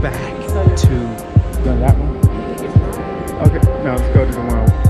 back to. That one? Okay, now let's go to the one.